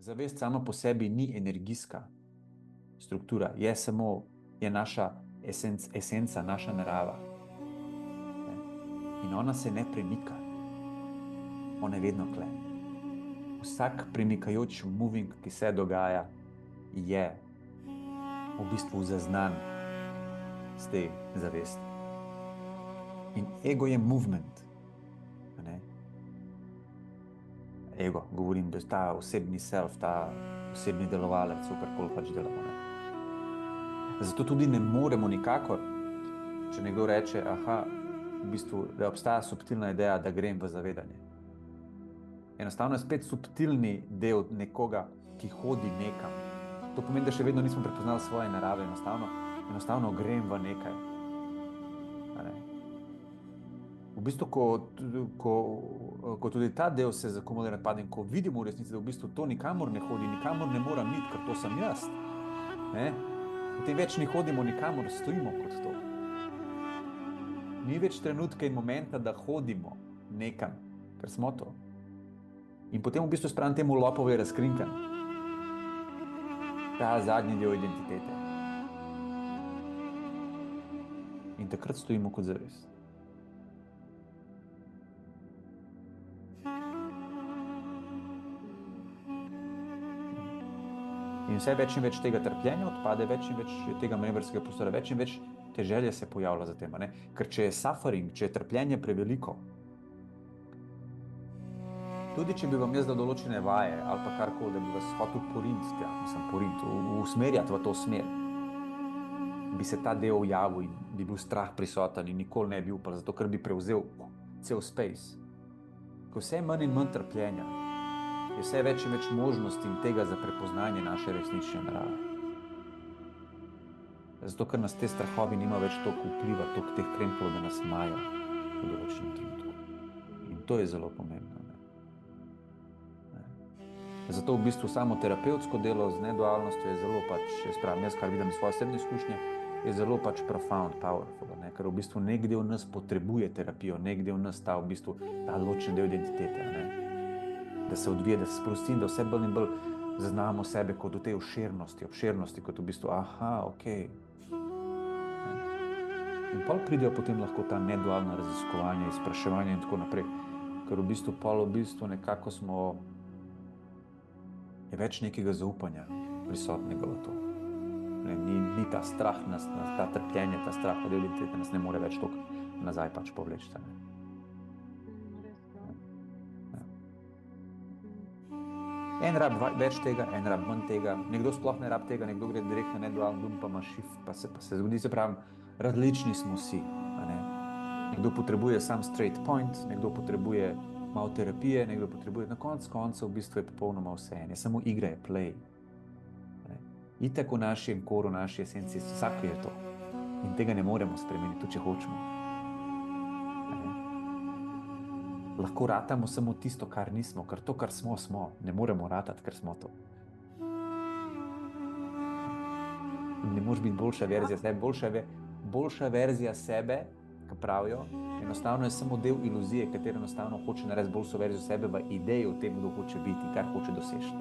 Zavest sama po sebi ni energijska struktura, je samo je naša esenc, esenca, naša narava. In ona se ne premika, ona je vedno kle. Vsak premikajoč moving, ki se dogaja, je v bistvu zaznan z te zavesti. In ego je movement. Ego, govorim, da je ta osebni self, ta osebni delovalec, kar koli pač delamo. Ne? Zato tudi ne moremo nikakor, če nekdo reče, aha, v bistvu, da obstaja subtilna ideja, da grem v zavedanje. Enostavno je spet subtilni del nekoga, ki hodi nekam. To pomeni, da še vedno nismo prepoznali svoje narave, enostavno, enostavno grem v nekaj. V bistvu, ko, ko, ko tudi ta del se zakumulira, in ko vidimo v resnici, da v bistvu to nikamor ne hodi, nikamor ne mora biti, ker to sem jaz. Ne? Potem več ne hodimo, nikamor stojimo kot to. Ni več trenutka in momenta, da hodimo nekam, ker smo to. In potem v bistvu spravim temu lopove razkrinkan. Ta zadnji del identitete. In takrat stojimo kot zavest. In vse več in več tega trpljenja odpade, več in več tega manevrskega prostora, več in več te želje se pojavlja za tem. Ker če je suffering, če je trpljenje preveliko, tudi če bi vam jaz dal določene vaje ali pa karkoli, da bi vas hotel poriti, ja, mislim, poriti, usmerjati v to smer, bi se ta del javil in bi bil strah prisoten in nikoli ne bi upal, zato ker bi prevzel cel space. Ko vse manj in manj trpljenja, je vse več in več možnosti in tega za prepoznanje naše resnične narave. Zato, ker nas te strahovi nima več toliko vpliva, toliko teh krempov, da nas imajo v določenem trenutku. In to je zelo pomembno. Ne? Ne? Zato v bistvu samo terapevtsko delo z nedualnostjo je zelo pač, jaz pravim, jaz kar vidim iz svoje osebne izkušnje, je zelo pač profound, powerful, ne? ker v bistvu nekdo v nas potrebuje terapijo, nekdo v nas ta v bistvu ta ločen del identitete. Ne? Da se odvije, da se sprosti, da vse bolj in bolj zaznamo sebe kot v tej obširnosti, obširnosti, kot v bistvu, aha, ok. In pa pridejo potem lahko ta nedualna raziskovanja, izpraševanja in tako naprej, ker v bistvu pa v bistvu nekako smo, je več nekega zaupanja prisotnega v to. Ne, ni, ni ta strah, nas, ta trpljenje, ta strah, da identitete nas ne more več toliko nazaj pač povleči. En rab več tega, en rab manj tega, nekdo sploh ne rab tega, nekdo gre direktno na nedualno dum, pa ima shift, pa se, pa se zgodi, se pravi, različni smo vsi. Ne? Nekdo potrebuje sam straight point, nekdo potrebuje malo terapije, nekdo potrebuje na koncu koncev, v bistvu je popolnoma vse en, je samo igra, je play. Itek v našem koru, v naši esenci, vsak je to. In tega ne moremo spremeniti, tudi če hočemo. Lahko ratamo samo tisto, kar nismo, ker to, kar smo, smo, ne moremo ratati, ker smo to. In ne moreš biti boljša verzija sebe, boljša, ve, boljša verzija sebe, ki pravijo, enostavno je samo del iluzije, katero enostavno hoče narediti boljšo verzijo sebe v ideji o tem, kdo hoče biti, kar hoče doseči.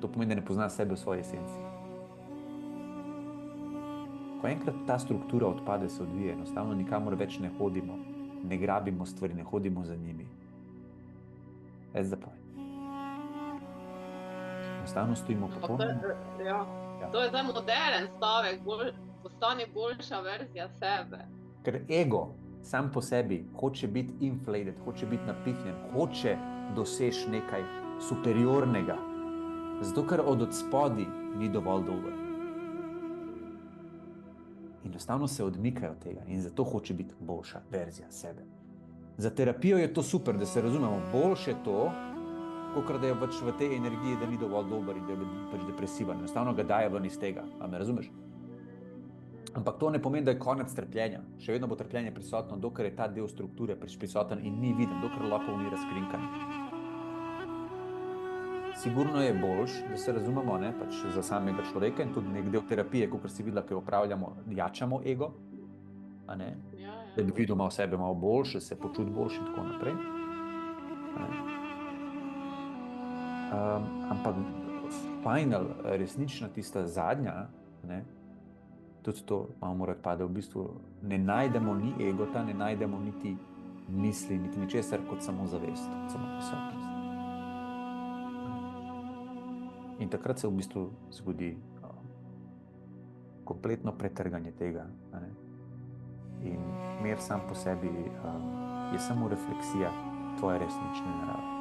To pomeni, da ne pozna sebe v svoji esenci. Ko enkrat ta struktura odpade, se odvije, enostavno nikamor več ne hodimo ne grabimo stvari, ne hodimo za njimi. Poj. Enostavno stojimo popolnoma. Ja. Ja. To je zdaj moderen stavek, bolj, postani boljša verzija sebe. Ker ego sam po sebi hoče biti inflated, hoče biti napihnjen, hoče doseči nekaj superiornega, zato ker od spodaj ni dovolj dober enostavno se odmikajo od tega in zato hoče biti boljša verzija sebe. Za terapijo je to super, da se razumemo, boljše to, kot da je pač v tej energiji, da ni dovolj dober in da je pač depresiven. Enostavno ga daje ven iz tega. A me razumeš? Ampak to ne pomeni, da je konec trpljenja. Še vedno bo trpljenje prisotno, dokler je ta del strukture prisoten in ni viden, dokler lahko ni razkrinkan. Sigurno je boljš, da se razumemo ne, pač za samega človeka in tudi nek del terapije, kot si videla, ki jo upravljamo, jačamo ego. Ja, ja. Da bi videl malo sebe, malo boljše, se počuti boljše in tako naprej. Um, ampak final, resnična, tista zadnja, ne, tudi to imamo rad, da v bistvu ne najdemo ni egota, ne najdemo niti misli, niti ničesar kot samo zavest, kot samo prisotnost. In takrat se v bistvu zgodi kompletno pretrganje tega. In mir sam po sebi um, je samo refleksija tvoje resnične narave.